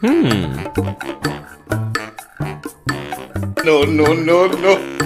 Hmm. No, no, no, no.